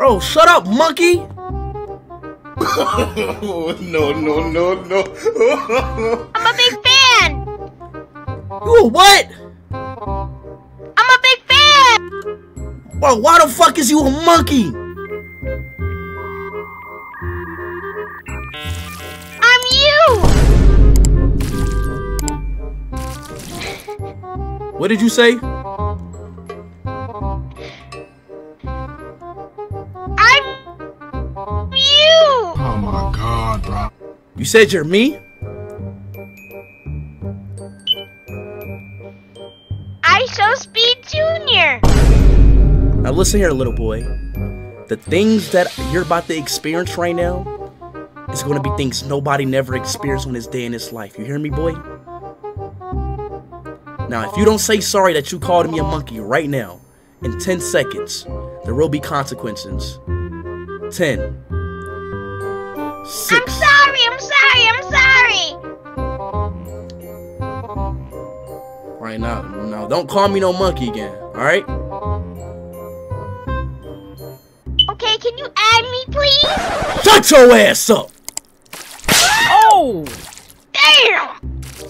Huh? Bro, shut up, monkey! no, no, no, no. I'm a big fan! You a what? I'm a big fan! Bro, why the fuck is you a monkey? I'm you! What did you say? You said you're me? IShowSpeed Junior! Now listen here, little boy. The things that you're about to experience right now is going to be things nobody never experienced on this day in his life. You hear me, boy? Now, if you don't say sorry that you called me a monkey right now, in 10 seconds, there will be consequences. 10. I'm 6. Right now, now, don't call me no monkey again, alright? Okay, can you add me, please? Shut your ass up!